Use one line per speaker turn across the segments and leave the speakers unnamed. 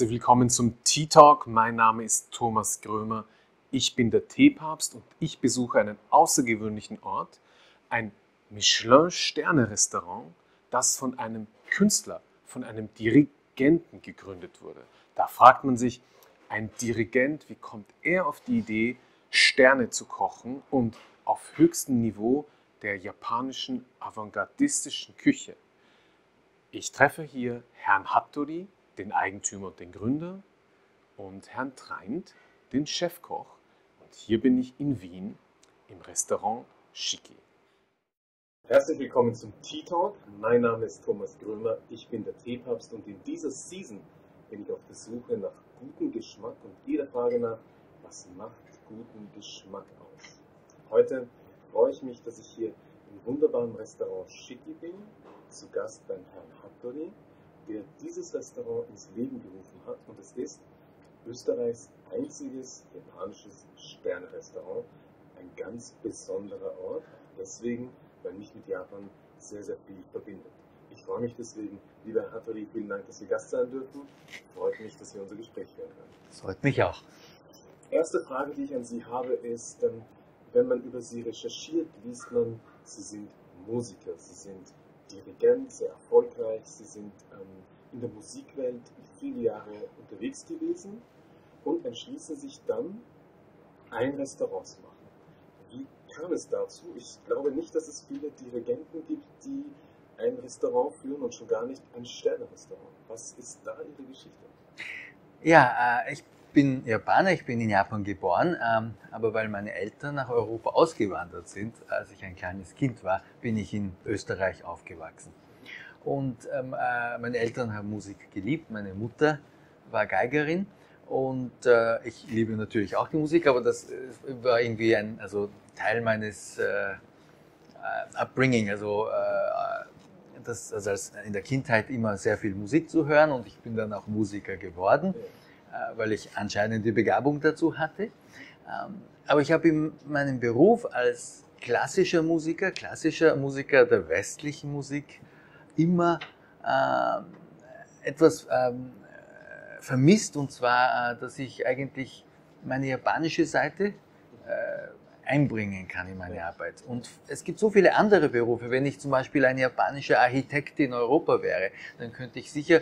Herzlich willkommen zum Tea Talk. Mein Name ist Thomas Grömer. Ich bin der Teepapst und ich besuche einen außergewöhnlichen Ort, ein Michelin-Sterne-Restaurant, das von einem Künstler, von einem Dirigenten gegründet wurde. Da fragt man sich, ein Dirigent, wie kommt er auf die Idee, Sterne zu kochen und auf höchstem Niveau der japanischen avantgardistischen Küche? Ich treffe hier Herrn Hattori, den Eigentümer und den Gründer, und Herrn Treind, den Chefkoch. Und hier bin ich in Wien im Restaurant Schicki. Herzlich willkommen zum Tea Talk. Mein Name ist Thomas Grömer, ich bin der Teepapst und in dieser Season bin ich auf der Suche nach gutem Geschmack und jeder Frage nach, was macht guten Geschmack aus? Heute freue ich mich, dass ich hier im wunderbaren Restaurant Schicki bin, zu Gast beim Herrn Hattori der dieses Restaurant ins Leben gerufen hat. Und es ist Österreichs einziges japanisches Sternrestaurant. Ein ganz besonderer Ort. Deswegen, weil mich mit Japan sehr, sehr viel verbindet. Ich freue mich deswegen, lieber Herr Hattori, vielen Dank, dass Sie Gast sein dürfen. Freut mich, dass wir unser Gespräch führen können.
Das freut mich auch.
Erste Frage, die ich an Sie habe, ist, ähm, wenn man über Sie recherchiert, liest man, Sie sind Musiker, Sie sind Dirigent, sehr erfolgreich. Sie sind ähm, in der Musikwelt viele Jahre unterwegs gewesen und entschließen sich dann, ein Restaurant zu machen. Wie kam es dazu? Ich glaube nicht, dass es viele Dirigenten gibt, die ein Restaurant führen und schon gar nicht ein Sternenrestaurant. Was ist da Ihre Geschichte?
Ja, äh, ich bin Japaner, ich bin in Japan geboren, ähm, aber weil meine Eltern nach Europa ausgewandert sind, als ich ein kleines Kind war, bin ich in Österreich aufgewachsen. Und ähm, äh, meine Eltern haben Musik geliebt, meine Mutter war Geigerin und äh, ich liebe natürlich auch die Musik, aber das äh, war irgendwie ein also Teil meines äh, äh Upbringing, also äh, das, also als in der Kindheit immer sehr viel Musik zu hören und ich bin dann auch Musiker geworden. Ja weil ich anscheinend die Begabung dazu hatte. Ähm, aber ich habe in meinem Beruf als klassischer Musiker, klassischer Musiker der westlichen Musik, immer ähm, etwas ähm, vermisst, und zwar, äh, dass ich eigentlich meine japanische Seite äh, einbringen kann in meine Arbeit. Und es gibt so viele andere Berufe. Wenn ich zum Beispiel ein japanischer Architekt in Europa wäre, dann könnte ich sicher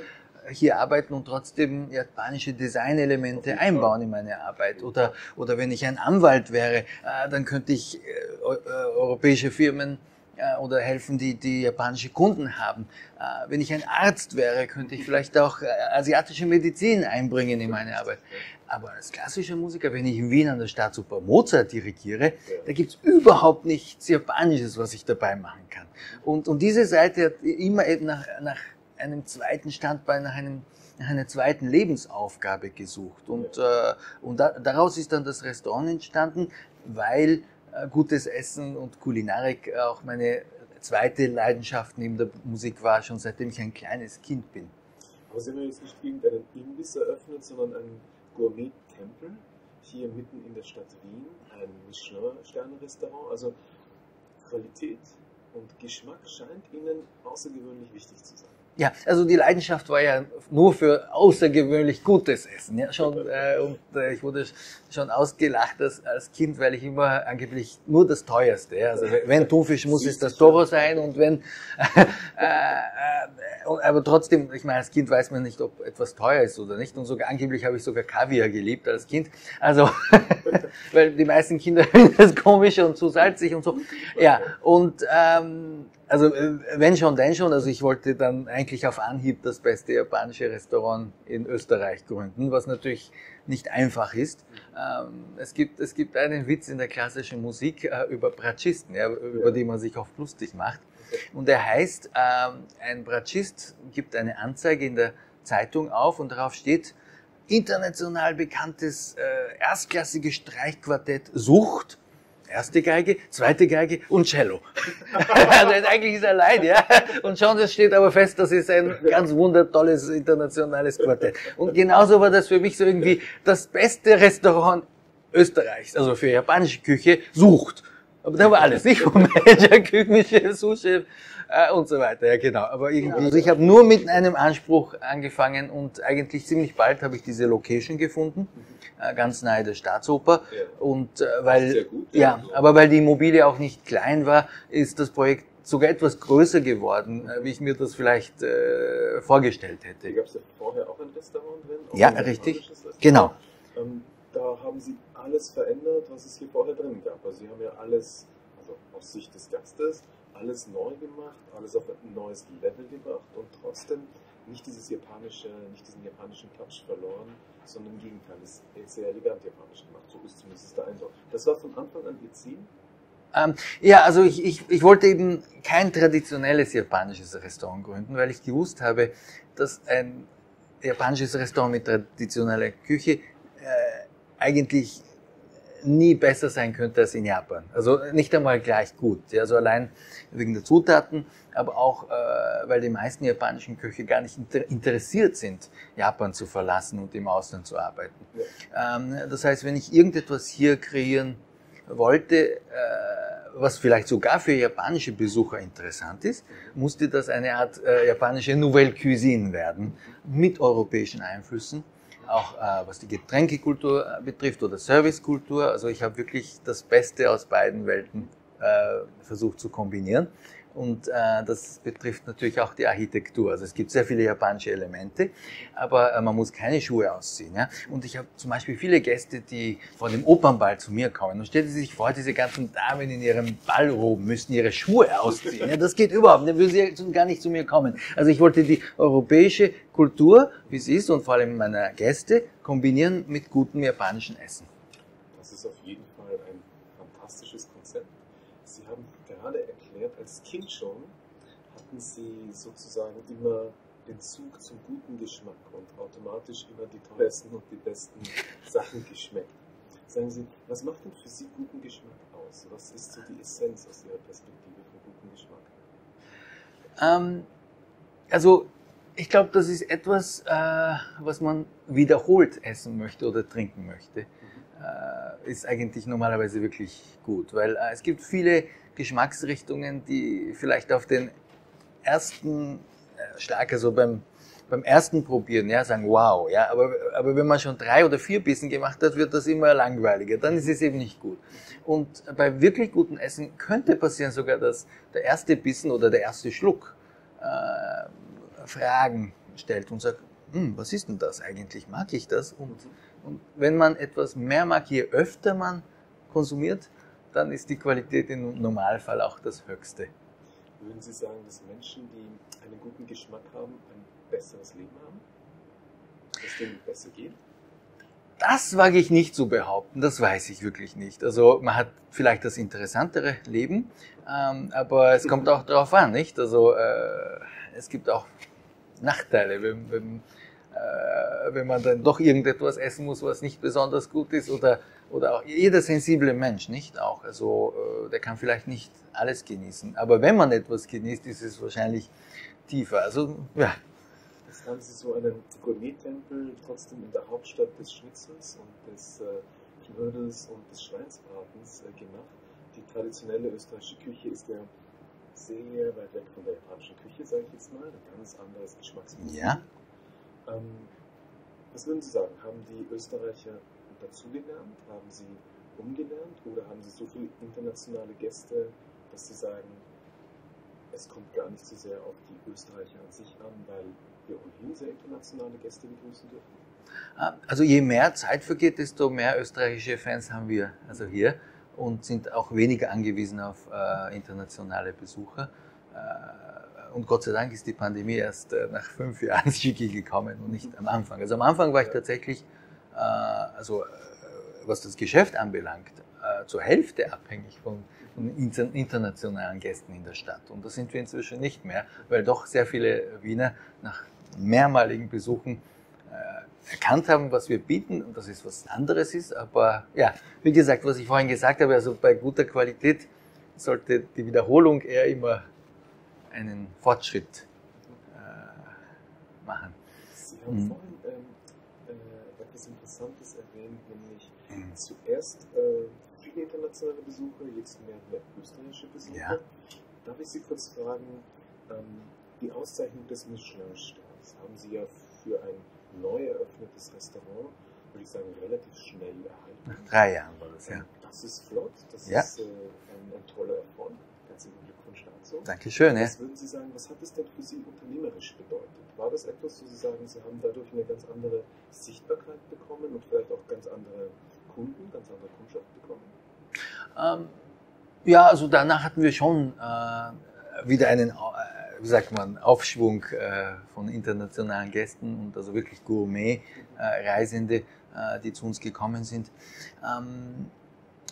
hier arbeiten und trotzdem japanische Designelemente einbauen in meine Arbeit. Oder, oder wenn ich ein Anwalt wäre, äh, dann könnte ich äh, äh, europäische Firmen oder helfen, die, die japanische Kunden haben. Wenn ich ein Arzt wäre, könnte ich vielleicht auch asiatische Medizin einbringen in meine Arbeit. Aber als klassischer Musiker, wenn ich in Wien an der Staatsoper Mozart dirigiere, da gibt's überhaupt nichts Japanisches, was ich dabei machen kann. Und, und diese Seite hat immer nach, nach einem zweiten Standbein, nach, einem, nach einer zweiten Lebensaufgabe gesucht. Und, äh, und da, daraus ist dann das Restaurant entstanden, weil äh, gutes Essen und Kulinarik auch meine zweite Leidenschaft neben der Musik war, schon seitdem ich ein kleines Kind bin.
Aber Sie haben jetzt nicht irgendeinen Imbiss eröffnet, sondern einen Gourmet-Tempel hier mitten in der Stadt Wien, ein Michelin-Sterne-Restaurant. Also Qualität und Geschmack scheint Ihnen außergewöhnlich wichtig zu sein.
Ja, also die Leidenschaft war ja nur für außergewöhnlich gutes Essen. Ja, schon, äh, und äh, ich wurde schon ausgelacht als, als Kind, weil ich immer angeblich nur das Teuerste. Ja. Also wenn Thunfisch muss es das Toro sein und wenn, äh, äh, aber trotzdem, ich meine, als Kind weiß man nicht, ob etwas teuer ist oder nicht. Und sogar angeblich habe ich sogar Kaviar geliebt als Kind. Also, weil die meisten Kinder finden das komisch und zu salzig und so. Ja, und ähm, also äh, wenn schon, denn schon. Also ich wollte dann eigentlich auf Anhieb das beste japanische Restaurant in Österreich gründen, was natürlich nicht einfach ist. Ähm, es gibt, es gibt einen Witz in der klassischen Musik äh, über Bratschisten, ja, über die man sich oft lustig macht. Und er heißt, ähm, ein Bratschist gibt eine Anzeige in der Zeitung auf und darauf steht, international bekanntes äh, erstklassiges Streichquartett sucht erste Geige, zweite Geige und Cello. also eigentlich ist er allein, ja. Und schon, es steht aber fest, das ist ein ganz wundertolles internationales Quartett. Und genauso war das für mich so irgendwie das beste Restaurant Österreichs, also für japanische Küche, sucht. Aber da war alles, nicht? Vom Manager, Küchenchef, Sous-Chef äh, und so weiter. Ja, genau. Aber irgendwie, also ich habe nur mit einem Anspruch angefangen und eigentlich ziemlich bald habe ich diese Location gefunden, äh, ganz nahe der Staatsoper.
Ja.
Und äh, weil,
Sehr gut,
ja,
ja.
aber weil die Immobilie auch nicht klein war, ist das Projekt sogar etwas größer geworden, äh, wie ich mir das vielleicht äh, vorgestellt hätte.
gab es ja vorher auch ein Restaurant drin.
Ja, richtig. Genau.
Ähm, da haben Sie alles verändert, was es hier vorher drin gab. Also Sie haben ja alles, also aus Sicht des Gastes, alles neu gemacht, alles auf ein neues Level gebracht und trotzdem nicht dieses japanische, nicht diesen japanischen Touch verloren, sondern im Gegenteil, es ist sehr elegant japanisch gemacht. So ist zumindest der Eindruck. Das war von Anfang an Ihr Ziel.
Ähm, ja, also ich, ich, ich wollte eben kein traditionelles japanisches Restaurant gründen, weil ich gewusst habe, dass ein japanisches Restaurant mit traditioneller Küche äh, eigentlich nie besser sein könnte als in Japan. Also nicht einmal gleich gut. Ja, also allein wegen der Zutaten, aber auch, äh, weil die meisten japanischen Köche gar nicht inter interessiert sind, Japan zu verlassen und im Ausland zu arbeiten. Ähm, das heißt, wenn ich irgendetwas hier kreieren wollte, äh, was vielleicht sogar für japanische Besucher interessant ist, musste das eine Art äh, japanische Nouvelle Cuisine werden, mit europäischen Einflüssen, auch äh, was die Getränkekultur äh, betrifft oder Servicekultur. Also ich habe wirklich das Beste aus beiden Welten äh, versucht zu kombinieren. Und äh, das betrifft natürlich auch die Architektur. Also es gibt sehr viele japanische Elemente, aber äh, man muss keine Schuhe ausziehen. Ja? Und ich habe zum Beispiel viele Gäste, die vor dem Opernball zu mir kommen. Und stellen Sie sich vor, diese ganzen Damen in ihrem Ballroben müssen ihre Schuhe ausziehen. Ja? Das geht überhaupt nicht. Dann würden sie gar nicht zu mir kommen. Also ich wollte die europäische Kultur, wie sie ist, und vor allem meiner Gäste, kombinieren mit gutem japanischen Essen.
Das ist auf jeden Fall ein fantastisches Konzept. Sie haben gerade erklärt, als Kind schon hatten Sie sozusagen immer den Zug zum guten Geschmack und automatisch immer die teuersten und die besten Sachen geschmeckt. Sagen Sie, was macht denn für Sie guten Geschmack aus? Was ist so die Essenz aus Ihrer Perspektive von gutem Geschmack?
Ähm, also ich glaube, das ist etwas, äh, was man wiederholt essen möchte oder trinken möchte. Äh, ist eigentlich normalerweise wirklich gut, weil äh, es gibt viele Geschmacksrichtungen, die vielleicht auf den ersten äh, Schlag, also beim, beim ersten Probieren, ja, sagen, wow, ja, aber, aber wenn man schon drei oder vier Bissen gemacht hat, wird das immer langweiliger, dann ist es eben nicht gut. Und bei wirklich gutem Essen könnte passieren sogar, dass der erste Bissen oder der erste Schluck äh, Fragen stellt und sagt, hm, was ist denn das eigentlich? Mag ich das? Und, und wenn man etwas mehr mag, je öfter man konsumiert, dann ist die Qualität im Normalfall auch das Höchste.
Würden Sie sagen, dass Menschen, die einen guten Geschmack haben, ein besseres Leben haben? Dass denen besser geht?
Das wage ich nicht zu behaupten, das weiß ich wirklich nicht. Also man hat vielleicht das interessantere Leben, ähm, aber es kommt auch darauf an, nicht? Also äh, es gibt auch Nachteile, wenn, wenn, wenn man dann doch irgendetwas essen muss, was nicht besonders gut ist oder, oder auch jeder sensible Mensch, nicht auch. Also äh, der kann vielleicht nicht alles genießen, aber wenn man etwas genießt, ist es wahrscheinlich tiefer. Also ja,
Jetzt haben Sie so einen Gourmet-Tempel trotzdem in der Hauptstadt des Schnitzels und des äh, Knödels und des Schweinsbratens äh, gemacht. Die traditionelle österreichische Küche ist ja sehr weit weg von der japanischen Küche, sage ich jetzt mal. Ein ganz anderes Geschmacksprofil.
Ja.
Ähm, was würden Sie sagen? Haben die Österreicher dazugelernt? Haben sie umgelernt? Oder haben sie so viele internationale Gäste, dass sie sagen, es kommt gar nicht so sehr auf die Österreicher an sich an, weil wir ohnehin sehr internationale Gäste begrüßen dürfen?
Also je mehr Zeit vergeht, desto mehr österreichische Fans haben wir also hier und sind auch weniger angewiesen auf äh, internationale Besucher. Äh, und Gott sei Dank ist die Pandemie erst äh, nach fünf Jahren Schicki gekommen und nicht am Anfang. Also am Anfang war ich tatsächlich, äh, also äh, was das Geschäft anbelangt, zur Hälfte abhängig von, von inter internationalen Gästen in der Stadt. Und das sind wir inzwischen nicht mehr, weil doch sehr viele Wiener nach mehrmaligen Besuchen erkannt haben, was wir bieten und dass es was anderes ist. Aber ja, wie gesagt, was ich vorhin gesagt habe, also bei guter Qualität sollte die Wiederholung eher immer einen Fortschritt äh, machen.
Sie haben
Mhm.
vorhin ähm, äh, etwas Interessantes erwähnt, nämlich
Mhm.
zuerst äh, selten internationale Besucher, jetzt mehr, mehr österreichische Besucher.
Ja.
Darf ich Sie kurz fragen, ähm, die Auszeichnung des Michelin-Sterns haben Sie ja für ein neu eröffnetes Restaurant, würde ich sagen, relativ schnell erhalten.
Nach drei Jahren war das, ja.
Das ist flott, das
Ja.
ist äh, ein, ein toller Erfolg. Herzlichen Glückwunsch dazu.
Dankeschön, ja.
Was würden Sie sagen, was hat es denn für Sie unternehmerisch bedeutet? War das etwas, wo Sie sagen, Sie haben dadurch eine ganz andere Sichtbarkeit bekommen und vielleicht auch ganz andere Kunden, ganz andere Kundschaft bekommen?
Ähm, ja, also danach hatten wir schon äh, wieder einen, äh, wie sagt man, Aufschwung äh, von internationalen Gästen und also wirklich Gourmet-Reisende, äh, die zu uns gekommen sind. Ähm,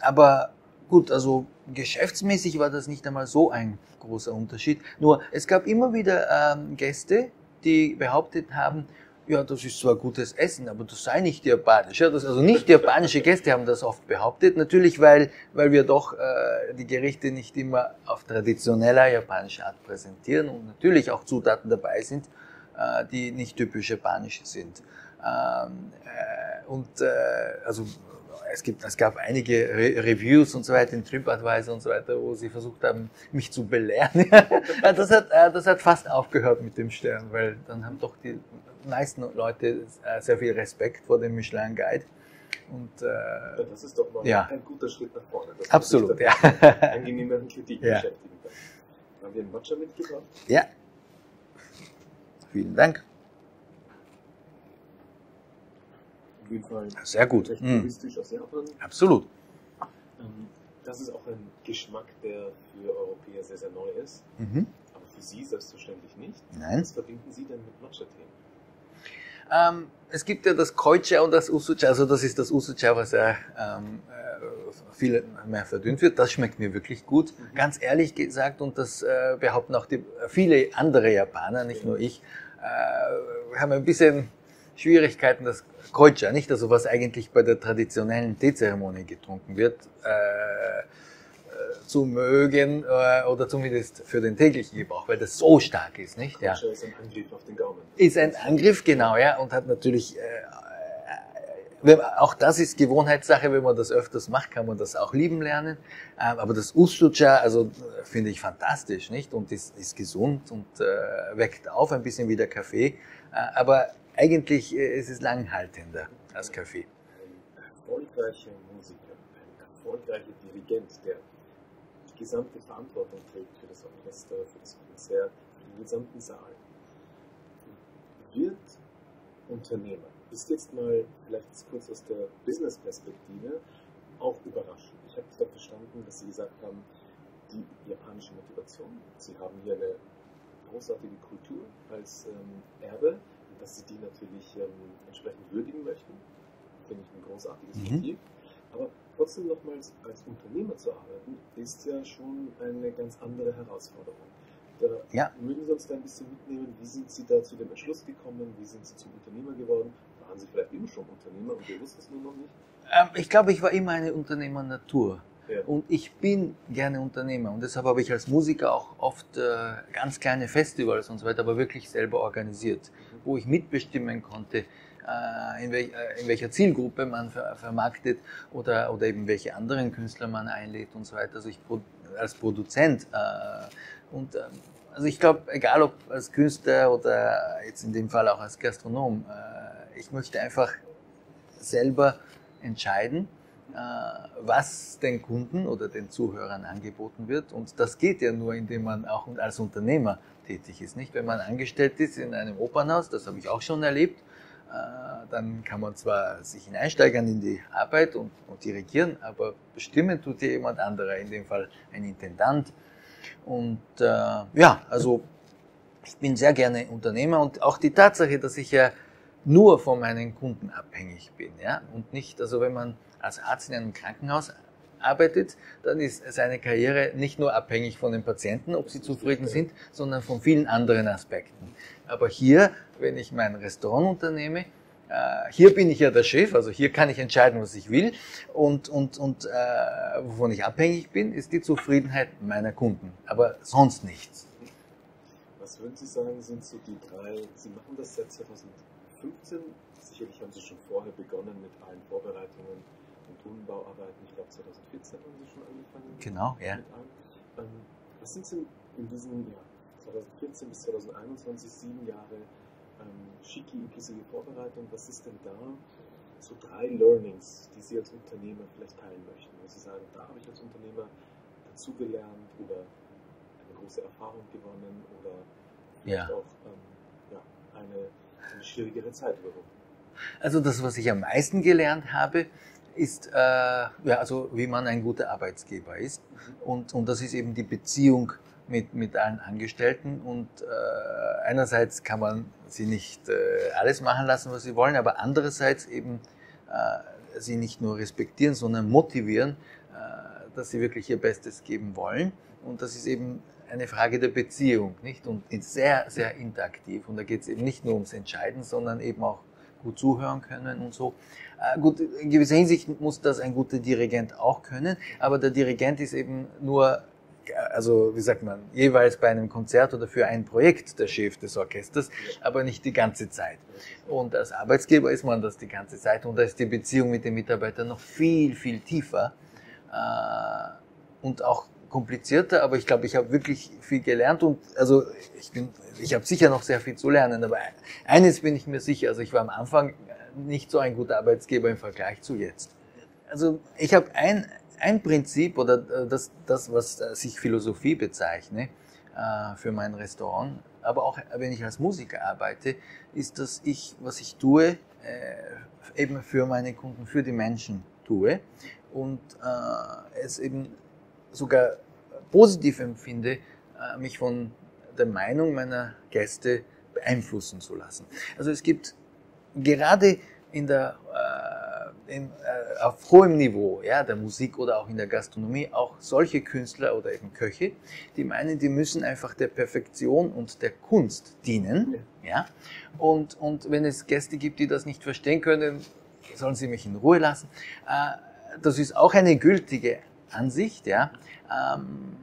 aber gut, also geschäftsmäßig war das nicht einmal so ein großer Unterschied. Nur es gab immer wieder ähm, Gäste, die behauptet haben, ja, das ist zwar gutes Essen, aber das sei nicht japanisch. Ja, das, also nicht japanische Gäste haben das oft behauptet. Natürlich, weil, weil wir doch äh, die Gerichte nicht immer auf traditioneller japanischer Art präsentieren und natürlich auch Zutaten dabei sind, äh, die nicht typisch japanisch sind. Ähm, äh, und äh, also es, gibt, es gab einige Re Reviews und so weiter in TripAdvisor und so weiter, wo sie versucht haben, mich zu belehren. das, hat, äh, das hat fast aufgehört mit dem Stern, weil dann haben doch die meisten Leute äh, sehr viel Respekt vor dem Michelin Guide. Und, äh,
Ja, das ist doch mal
Ja.
ein guter Schritt nach vorne. dass
absolut, ja.
angenehmeren Kritik
Ja.
beschäftigen kann. Haben wir einen Matcha mitgebracht?
ja. Vielen Dank.
Auf jeden Fall
Sehr gut.
recht touristisch aus Japan.
Absolut.
Ähm, Das ist auch ein Geschmack, der für Europäer sehr, sehr neu ist.
Mhm.
Aber für Sie selbstverständlich nicht.
Nein.
Was verbinden Sie denn mit Matcha-Tee?
Ähm, es gibt ja das Koicha und das Usucha, also das ist das Usucha, was ja ähm, äh, viel mehr verdünnt wird. Das schmeckt mir wirklich gut, ganz ehrlich gesagt, und das äh, behaupten auch die, viele andere Japaner, nicht nur ich. Äh, haben ein bisschen Schwierigkeiten, das Koicha, nicht also was eigentlich bei der traditionellen Teezeremonie getrunken wird, äh, äh, zu mögen äh, oder zumindest für den täglichen Gebrauch, weil das so stark ist, nicht? Ja
ist ein Angriff auf den Gaumen.
ist ein Angriff, genau, ja, und hat natürlich, äh, äh, wenn, auch das ist Gewohnheitssache, wenn man das öfters macht, kann man das auch lieben lernen. Ähm, aber das Ustucha, also äh, finde ich fantastisch, nicht? Und ist, ist gesund und äh, weckt auf, ein bisschen wie der Kaffee. Äh, aber eigentlich äh, ist es langhaltender als Kaffee.
Ein erfolgreicher Musiker, ein erfolgreicher Dirigent, der die gesamte Verantwortung trägt für das Orchester, für das Konzert, für den gesamten Saal, wird Unternehmer. Ist jetzt mal vielleicht kurz aus der Business-Perspektive auch überraschend. Ich habe da verstanden, dass Sie gesagt haben, die japanische Motivation. Sie haben hier eine großartige Kultur als ähm, Erbe, dass Sie die natürlich ähm, entsprechend würdigen möchten. Finde ich ein großartiges
Mhm.
Motiv. Aber trotzdem nochmals als Unternehmer zu arbeiten, ist ja schon eine ganz andere Herausforderung. Da
Ja.
mögen Sie uns da ein bisschen mitnehmen, wie sind Sie da zu dem Entschluss gekommen, wie sind Sie zum Unternehmer geworden? Waren Sie vielleicht immer schon Unternehmer und wir wussten es nur noch nicht?
Ähm, ich glaube, ich war immer eine Unternehmer-Natur.
Ja.
Und ich bin gerne Unternehmer und deshalb habe ich als Musiker auch oft äh, ganz kleine Festivals und so weiter, aber wirklich selber organisiert, wo ich mitbestimmen konnte, äh, in, welch, äh, in welcher Zielgruppe man ver vermarktet oder, oder eben welche anderen Künstler man einlädt und so weiter. Also ich pro als Produzent äh, und ähm, also ich glaube, egal ob als Künstler oder jetzt in dem Fall auch als Gastronom, äh, ich möchte einfach selber entscheiden, was den Kunden oder den Zuhörern angeboten wird. Und das geht ja nur, indem man auch als Unternehmer tätig ist. Nicht, wenn man angestellt ist in einem Opernhaus, das habe ich auch schon erlebt, äh, dann kann man zwar sich hineinsteigern in die Arbeit und, und dirigieren, aber bestimmen tut hier jemand anderer, in dem Fall ein Intendant. Und äh, ja, also ich bin sehr gerne Unternehmer und auch die Tatsache, dass ich ja nur von meinen Kunden abhängig bin, ja, und nicht, also wenn man als Arzt in einem Krankenhaus arbeitet, dann ist seine Karriere nicht nur abhängig von den Patienten, ob sie zufrieden sind, sondern von vielen anderen Aspekten. Aber hier, wenn ich mein Restaurant unternehme, äh, hier bin ich ja der Chef, also hier kann ich entscheiden, was ich will. Und, und, und äh, wovon ich abhängig bin, ist die Zufriedenheit meiner Kunden. Aber sonst nichts.
Was würden Sie sagen, sind so die drei, Sie machen das seit 2015, sicherlich haben Sie schon vorher begonnen mit allen Vorbereitungen den Tunnelbauarbeiten. Ich glaube 2014 haben Sie schon angefangen.
Genau, ja.
Ähm, was sind denn in diesem Jahr, 2014 bis 2021, sieben Jahre ähm, Schicki inklusive Vorbereitung, was ist denn da so drei Learnings, die Sie als Unternehmer vielleicht teilen möchten? Wo Sie sagen, da habe ich als Unternehmer dazugelernt oder eine große Erfahrung gewonnen oder vielleicht
Ja.
auch ähm, ja, eine, eine schwierigere Zeit überwunden.
Also das, was ich am meisten gelernt habe, ist, äh, ja, also wie man ein guter Arbeitsgeber ist. Und, und das ist eben die Beziehung mit, mit allen Angestellten. Und äh, einerseits kann man sie nicht äh, alles machen lassen, was sie wollen, aber andererseits eben äh, sie nicht nur respektieren, sondern motivieren, äh, dass sie wirklich ihr Bestes geben wollen. Und das ist eben eine Frage der Beziehung, nicht? Und sehr, sehr interaktiv. Und da geht es eben nicht nur ums Entscheiden, sondern eben auch gut zuhören können und so. Äh, gut, in gewisser Hinsicht muss das ein guter Dirigent auch können, aber der Dirigent ist eben nur, äh, also wie sagt man, jeweils bei einem Konzert oder für ein Projekt der Chef des Orchesters, aber nicht die ganze Zeit. Und als Arbeitsgeber ist man das die ganze Zeit und da ist die Beziehung mit den Mitarbeitern noch viel, viel tiefer äh, und auch komplizierter, aber ich glaube, ich habe wirklich viel gelernt und also ich bin, ich habe sicher noch sehr viel zu lernen, aber eines bin ich mir sicher, also ich war am Anfang nicht so ein guter Arbeitsgeber im Vergleich zu jetzt. Also ich habe ein, ein Prinzip oder äh, das, das, was äh, sich Philosophie bezeichne äh, für mein Restaurant, aber auch wenn ich als Musiker arbeite, ist, dass ich, was ich tue, eben für meine Kunden, für die Menschen tue und es eben sogar positiv empfinde, mich von der Meinung meiner Gäste beeinflussen zu lassen. Also es gibt gerade in der, äh, in, äh, auf hohem Niveau ja, der Musik oder auch in der Gastronomie auch solche Künstler oder eben Köche, die meinen, die müssen einfach der Perfektion und der Kunst dienen. Ja? Und, und wenn es Gäste gibt, die das nicht verstehen können, sollen sie mich in Ruhe lassen. Äh, das ist auch eine gültige Ansicht. Ja? Ähm,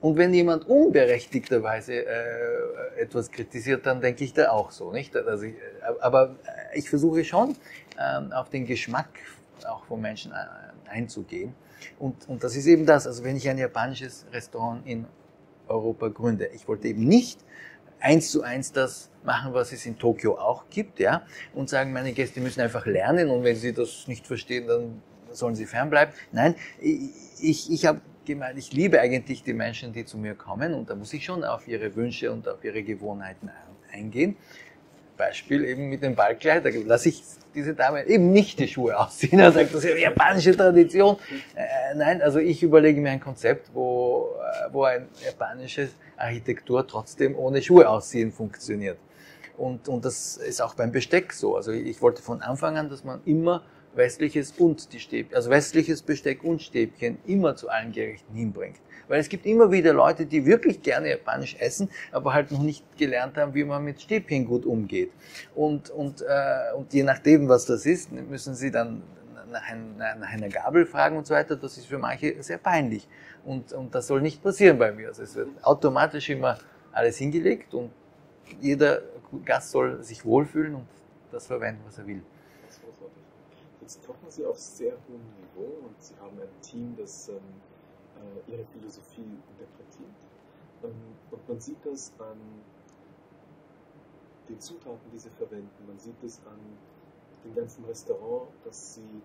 und wenn jemand unberechtigterweise äh, etwas kritisiert, dann denke ich da auch so, nicht? Also ich, aber ich versuche schon ähm, auf den Geschmack auch von Menschen äh, einzugehen. Und, und das ist eben das. Also wenn ich ein japanisches Restaurant in Europa gründe, ich wollte eben nicht eins zu eins das machen, was es in Tokio auch gibt, ja, und sagen, meine Gäste müssen einfach lernen und wenn sie das nicht verstehen, dann sollen sie fernbleiben. Nein, ich, ich, habe ich liebe eigentlich die Menschen, die zu mir kommen und da muss ich schon auf ihre Wünsche und auf ihre Gewohnheiten eingehen. Beispiel eben mit dem Ballkleid, da lasse ich diese Dame eben nicht die Schuhe ausziehen. Er sagt, das ist eine japanische Tradition. Äh, nein, also ich überlege mir ein Konzept, wo, äh, wo ein japanisches Architektur trotzdem ohne Schuhe ausziehen funktioniert. Und, und das ist auch beim Besteck so. Also ich wollte von Anfang an, dass man immer westliches und die Stäbchen, also westliches Besteck und Stäbchen immer zu allen Gerichten hinbringt. Weil es gibt immer wieder Leute, die wirklich gerne japanisch essen, aber halt noch nicht gelernt haben, wie man mit Stäbchen gut umgeht. Und, und, äh, und je nachdem, was das ist, müssen sie dann nach, ein, nach einer Gabel fragen und so weiter. Das ist für manche sehr peinlich. Und, und das soll nicht passieren bei mir. Also es wird automatisch immer alles hingelegt und jeder Gast soll sich wohlfühlen und das verwenden, was er will.
Das kochen Sie auf sehr hohem Niveau und Sie haben ein Team, das ähm, äh, Ihre Philosophie interpretiert. Ähm, und man sieht das an den Zutaten, die Sie verwenden. Man sieht es an dem ganzen Restaurant, dass Sie,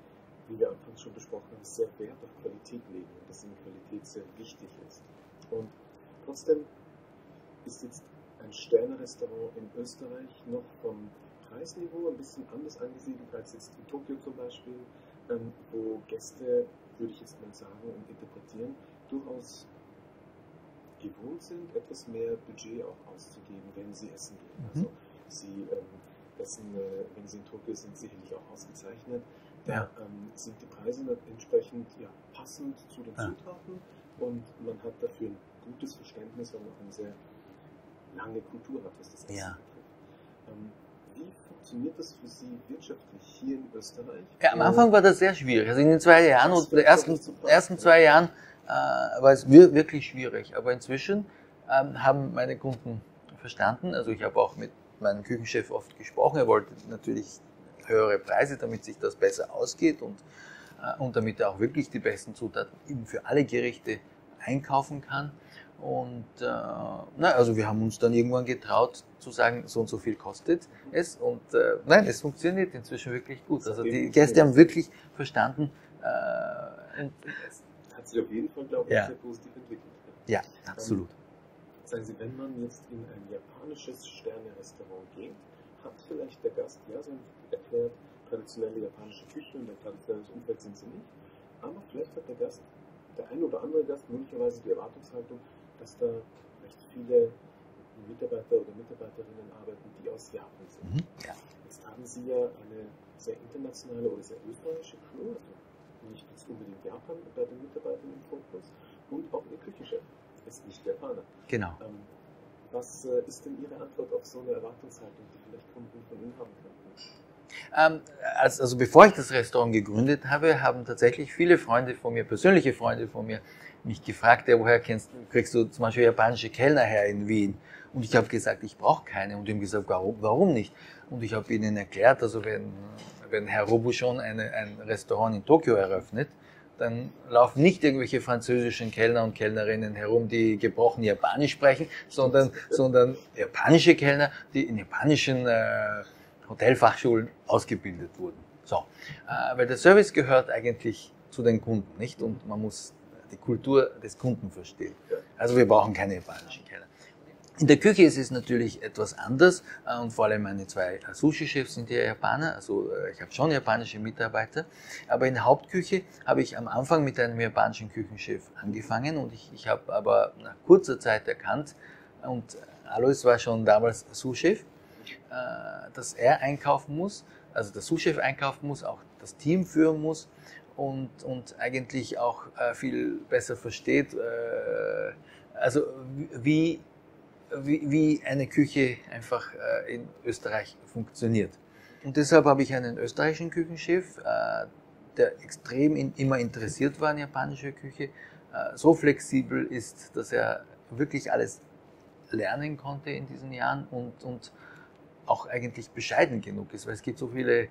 wie wir anfangs schon besprochen haben, sehr Wert auf Qualität legen und dass Ihnen Qualität sehr wichtig ist. Und trotzdem ist jetzt ein Sterne-Restaurant in Österreich noch vom Preisniveau ein bisschen anders angesiedelt als jetzt in Tokio zum Beispiel, ähm, wo Gäste, würde ich jetzt mal sagen und interpretieren, durchaus gewohnt sind, etwas mehr Budget auch auszugeben, wenn sie essen gehen.
Mhm.
Also sie ähm, essen, äh, wenn sie in Tokio sind, sicherlich auch ausgezeichnet. Da
Ja.
ähm, sind die Preise dann entsprechend ja, passend zu den
Ja.
Zutaten und man hat dafür ein gutes Verständnis, weil man auch eine sehr lange Kultur hat, was das Essen
Ja.
betrifft. Ähm, wie funktioniert das für Sie wirtschaftlich hier in Österreich?
Ja, am Anfang war das sehr schwierig. Also in den zwei Jahren
Das
den ersten, ersten zwei Jahren äh, war es wir- wirklich schwierig. Aber inzwischen ähm, haben meine Kunden verstanden. Also ich habe auch mit meinem Küchenchef oft gesprochen. Er wollte natürlich höhere Preise, damit sich das besser ausgeht. Und, äh, und damit er auch wirklich die besten Zutaten eben für alle Gerichte einkaufen kann. Und äh, na, also wir haben uns dann irgendwann getraut zu sagen, so und so viel kostet es. Und äh, nein, es funktioniert inzwischen wirklich gut. Also die Gäste haben wirklich verstanden. Äh,
und es hat sich auf jeden Fall, glaube ich, ja. sehr positiv entwickelt.
Ja, absolut.
Ähm, sagen Sie, wenn man jetzt in ein japanisches Sterne-Restaurant geht, hat vielleicht der Gast, ja, so erklärt, traditionelle japanische Küche und ein traditionelles Umfeld sind sie nicht. Aber vielleicht hat der Gast, der eine oder andere Gast möglicherweise die Erwartungshaltung, dass da recht viele Mitarbeiter oder Mitarbeiterinnen arbeiten, die aus Japan sind. Mhm, ja. Jetzt haben Sie ja eine sehr internationale oder sehr österreichische Crew, also nicht jetzt unbedingt Japan bei den Mitarbeitern im Fokus und auch Ihr Küchenchef ist nicht Japaner.
Genau. Ähm,
was äh, ist denn Ihre Antwort auf so eine Erwartungshaltung, die vielleicht Kunden von Ihnen haben könnten?
Ähm, also, bevor ich das Restaurant gegründet habe, haben tatsächlich viele Freunde von mir, persönliche Freunde von mir, mich gefragt, ja, woher kennst, kriegst du zum Beispiel japanische Kellner her in Wien? Und ich habe gesagt, ich brauche keine. Und die haben gesagt, warum, warum nicht? Und ich habe ihnen erklärt, also wenn, wenn Herr Robuchon eine, ein Restaurant in Tokio eröffnet, dann laufen nicht irgendwelche französischen Kellner und Kellnerinnen herum, die gebrochen Japanisch sprechen, sondern, sondern japanische Kellner, die in japanischen äh, Hotelfachschulen ausgebildet wurden. So, äh, weil der Service gehört eigentlich zu den Kunden, nicht? Und man muss die Kultur des Kunden verstehen. Also wir brauchen keine japanischen Kellner. In der Küche ist es natürlich etwas anders äh, und vor allem meine zwei Sushi-Chefs sind ja Japaner, also äh, ich habe schon japanische Mitarbeiter, aber in der Hauptküche habe ich am Anfang mit einem japanischen Küchenchef angefangen und ich, ich habe aber nach kurzer Zeit erkannt und Alois war schon damals Sous-Chef, äh, dass er einkaufen muss, also der Sous-Chef einkaufen muss, auch das Team führen muss und, und eigentlich auch viel besser versteht, also wie wie, wie eine Küche einfach äh, in Österreich funktioniert. Und deshalb habe ich einen österreichischen Küchenchef, äh, der extrem in, immer interessiert war in japanischer Küche, äh, so flexibel ist, dass er wirklich alles lernen konnte in diesen Jahren und, und auch eigentlich bescheiden genug ist, weil es gibt so viele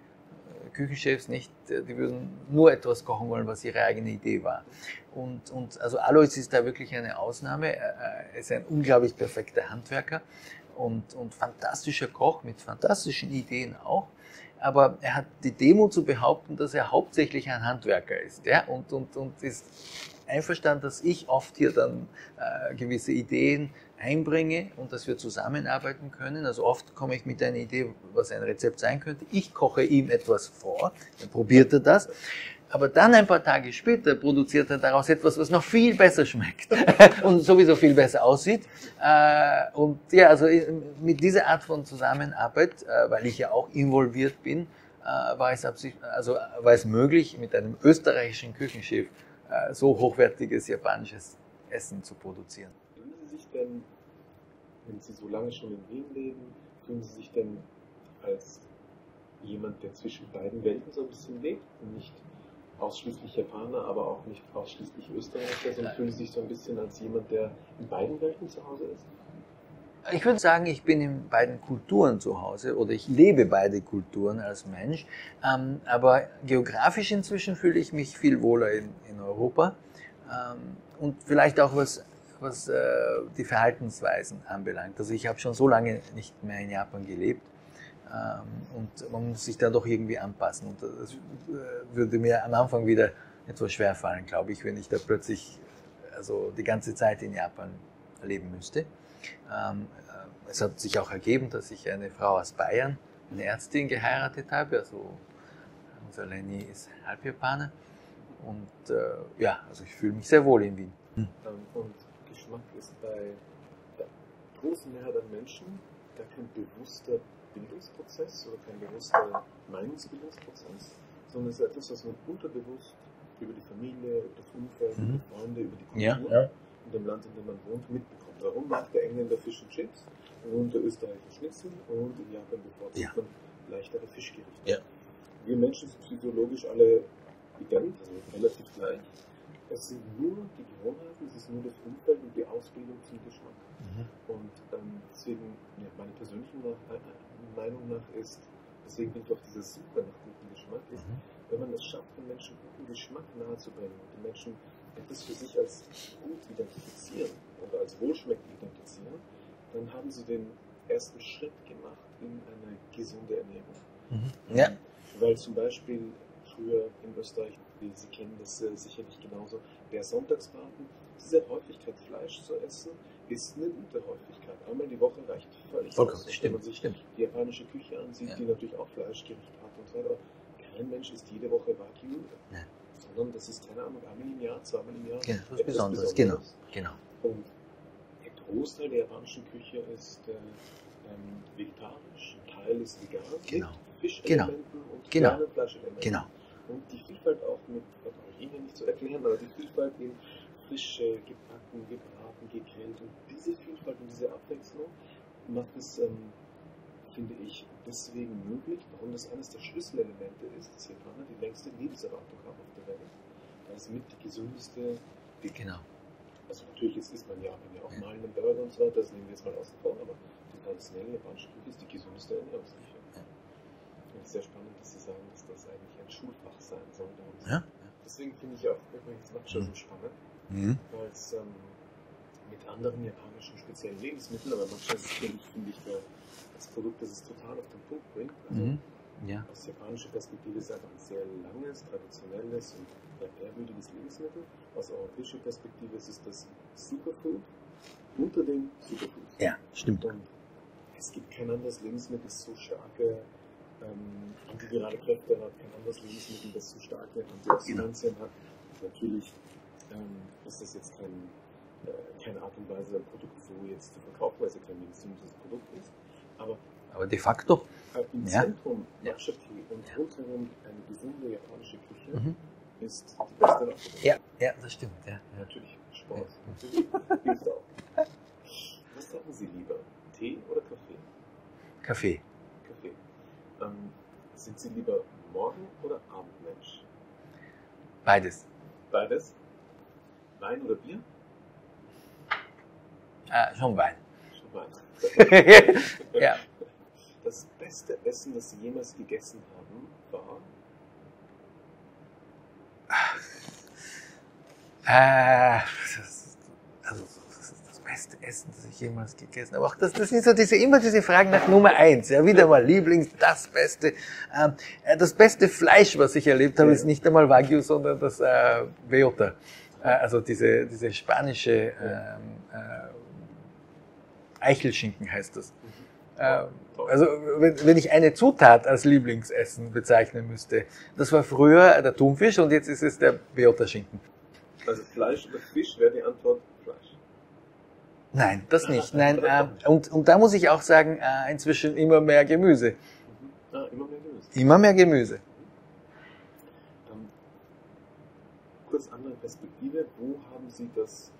Küchenchefs nicht, die würden nur etwas kochen wollen, was ihre eigene Idee war. Und, und also Alois ist da wirklich eine Ausnahme. Er ist ein unglaublich perfekter Handwerker und, und fantastischer Koch mit fantastischen Ideen auch. Aber er hat die Demo zu behaupten, dass er hauptsächlich ein Handwerker ist. Ja? Und, und, und ist einverstanden, dass ich oft hier dann äh, gewisse Ideen einbringe und dass wir zusammenarbeiten können. Also oft komme ich mit einer Idee, was ein Rezept sein könnte. Ich koche ihm etwas vor, dann probiert er das. Aber dann ein paar Tage später produziert er daraus etwas, was noch viel besser schmeckt und sowieso viel besser aussieht. Äh, und ja, also mit dieser Art von Zusammenarbeit, äh, weil ich ja auch involviert bin, äh, war es, also war es möglich, mit einem österreichischen Küchenchef so hochwertiges japanisches Essen zu produzieren.
Fühlen Sie sich denn, wenn Sie so lange schon in Wien leben, fühlen Sie sich denn als jemand, der zwischen beiden Welten so ein bisschen lebt nicht ausschließlich Japaner, aber auch nicht ausschließlich Österreicher, sondern fühlen Sie sich so ein bisschen als jemand, der in beiden Welten zu Hause ist?
Ich würde sagen, ich bin in beiden Kulturen zu Hause oder ich lebe beide Kulturen als Mensch. Ähm, aber geografisch inzwischen fühle ich mich viel wohler in, in Europa. Ähm, und vielleicht auch was, was äh, die Verhaltensweisen anbelangt. Also ich habe schon so lange nicht mehr in Japan gelebt ähm, und man muss sich da doch irgendwie anpassen. Und das äh, würde mir am Anfang wieder etwas schwer fallen, glaube ich, wenn ich da plötzlich also die ganze Zeit in Japan leben müsste. Ähm, äh, es hat sich auch ergeben, dass ich eine Frau aus Bayern, eine Ärztin, geheiratet habe. Also unser Lenny ist Halbjapaner. Und äh, ja, also ich fühle mich sehr wohl in Wien.
Hm. Und Geschmack ist bei der großen Mehrheit an Menschen gar kein bewusster Bildungsprozess oder kein bewusster Meinungsbildungsprozess, sondern es ist etwas, was man unterbewusst über die Familie, über das Umfeld, mhm. über die Freunde, über die Kultur ja, ja. in dem Land, in dem man wohnt, mitbekommt. Warum macht der Engländer Fish and Chips und der Österreicher Schnitzel und in Japan bevorzugt ja. man leichtere Fischgerichte? Ja. Wir Menschen sind physiologisch alle ident, also relativ gleich. Es sind nur die Gewohnheiten, es ist nur das Umfeld und die Ausbildung zum Geschmack. Mhm. Und ähm, deswegen, ja, meine persönliche Meinung nach ist deswegen bin ich auf dieser Suche nach gutem Geschmack, ist,
Mhm.
wenn man es schafft, den Menschen guten Geschmack nahezubringen und den Menschen etwas für sich als gut identifizieren oder als wohlschmeckend identifizieren, dann haben sie den ersten Schritt gemacht in eine gesunde Ernährung.
Mhm. Ja,
Weil zum Beispiel früher in Österreich, wie Sie kennen das äh, sicherlich genauso, der Sonntagsbraten, diese Häufigkeit Fleisch zu essen, ist eine gute Häufigkeit. Einmal die Woche reicht völlig
vollkommen,
aus. Und Wenn
stimmt,
man sich
stimmt.
die japanische Küche ansieht,
Ja.
die natürlich auch Fleischgerichte hat und so weiter, kein Mensch isst jede Woche Wagyu,
Nein.
Sondern das ist, keine Ahnung, einmal im Jahr, zweimal im Jahr.
Genau, was
etwas
Besonderes, genau, genau.
Und der Großteil der japanischen Küche ist äh, ähm, vegetarisch, ein Teil ist vegan,
Genau.
Fischelementen und
Genau.
Fleischelementen.
Genau.
Und die Vielfalt auch mit, das brauche ich Ihnen nicht zu erklären, aber die Vielfalt in frisch äh, gebacken, gebraten, gegrillt und diese Vielfalt und diese Abwechslung macht es, ähm, finde ich, deswegen möglich, warum das eines der Schlüsselelemente ist, dass Japaner die längste Lebenserwartung haben auf der Welt. Weil es mit die gesündeste, die,
Genau.
also natürlich ist, isst man ja, wenn ja auch mal einen Burger und so weiter, das nehmen wir jetzt mal außen vor, aber die traditionelle japanische Küche ist die gesündeste Ernährungsküche.
Ja.
Und es ist sehr spannend, dass Sie sagen, dass das eigentlich ein Schulfach sein soll.
Ja.
Deswegen finde ich auch übrigens Matcha so spannend,
Mhm.
weil es ähm, mit anderen japanischen speziellen Lebensmitteln, aber Matcha ist sicherlich, finde ich, der, das Produkt, das es total auf den Punkt bringt. Also
Mhm. Ja,
aus japanischer Perspektive ist es einfach ein sehr langes, traditionelles und ehrwürdiges Lebensmittel. Aus europäischer Perspektive ist es das Superfood unter den Superfoods.
ja, stimmt.
Und es gibt kein anderes Lebensmittel, das so starke ähm, antivirale Kräfte hat, kein anderes Lebensmittel, das so starke Antioxidantien hat. Natürlich ähm, ist das jetzt kein, keine Art und Weise ein Produkt so jetzt zu verkaufen, weil es ja kein medizinisches Produkt ist. Aber
Aber de facto,
äh, im
Ja.
Zentrum
Ja.
Matcha-Tee und rundherum eine gesunde japanische Küche
mhm.
ist die beste Nachricht.
ja, ja, das stimmt. Ja, ja.
Natürlich Sport.
Ja.
Hilft auch. Was sagen Sie lieber? Tee oder Kaffee?
Kaffee.
Kaffee. Ähm, sind Sie lieber Morgen- oder Abendmensch?
Beides.
Beides? Wein oder Bier?
Ah, schon Wein.
Schon Wein.
ja.
Das beste Essen, das Sie jemals gegessen haben, war
Äh, das, also, das ist das beste Essen, das ich jemals gegessen habe. Auch das, das sind so diese, immer diese Fragen nach Nummer eins. Ja, wieder mal Lieblings, das Beste. Ähm, äh, das beste Fleisch, was ich erlebt habe, ist nicht einmal Wagyu, sondern das äh, Beota. Äh, also diese, diese spanische ähm, äh, Eichelschinken heißt das. Ähm, also wenn, wenn ich eine Zutat als Lieblingsessen bezeichnen müsste, das war früher der Thunfisch und jetzt ist es der Beota-Schinken.
also Fleisch oder Fisch, wäre die Antwort Fleisch.
Nein, das nicht. Nein, äh, und, und da muss ich auch sagen, äh, inzwischen immer mehr Gemüse.
Mhm. Ah, immer mehr Gemüse.
Immer mehr Gemüse.
Ähm, kurz andere Perspektive, wo haben Sie das,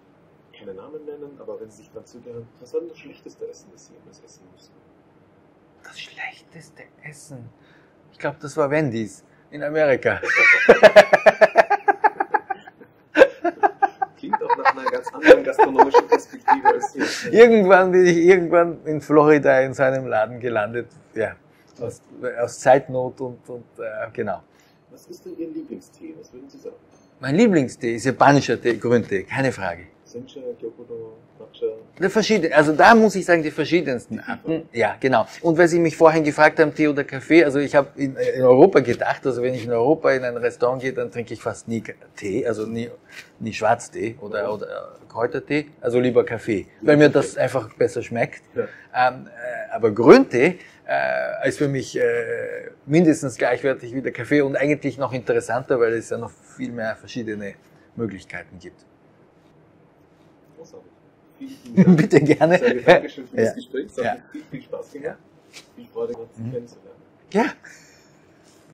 keine Namen nennen, aber wenn Sie sich daran zugehören, was war denn das schlechteste Essen, das Sie jemals essen mussten?
Das schlechteste Essen. Ich glaube, das war Wendy's in Amerika.
Klingt auch nach einer ganz anderen gastronomischen Perspektive als hier.
Irgendwann bin ich irgendwann in Florida in seinem Laden gelandet. Ja, aus, aus Zeitnot und, und äh, genau.
Was ist denn Ihr Lieblingstee? Was würden Sie sagen?
Mein Lieblingstee ist japanischer Tee, Grüntee, keine Frage. Die verschieden, also da muss ich sagen, die verschiedensten Arten. Ja, genau. Und weil Sie mich vorhin gefragt haben, Tee oder Kaffee, also ich habe in, in Europa gedacht, also wenn ich in Europa in ein Restaurant gehe, dann trinke ich fast nie Tee, also nie, nie Schwarztee oder, oder äh, Kräutertee, also lieber Kaffee, weil mir das einfach besser schmeckt.
Ja.
Ähm, äh, aber Grüntee äh, ist für mich äh, mindestens gleichwertig wie der Kaffee und eigentlich noch interessanter, weil es ja noch viel mehr verschiedene Möglichkeiten gibt.
Vielen, Dank.
Bitte gerne.
Dankeschön für
Ja.
das Gespräch. Es hat
Ja.
viel, viel Spaß gemacht. Viel Freude gehabt, Sie
Mhm.
kennenzulernen.
Ja,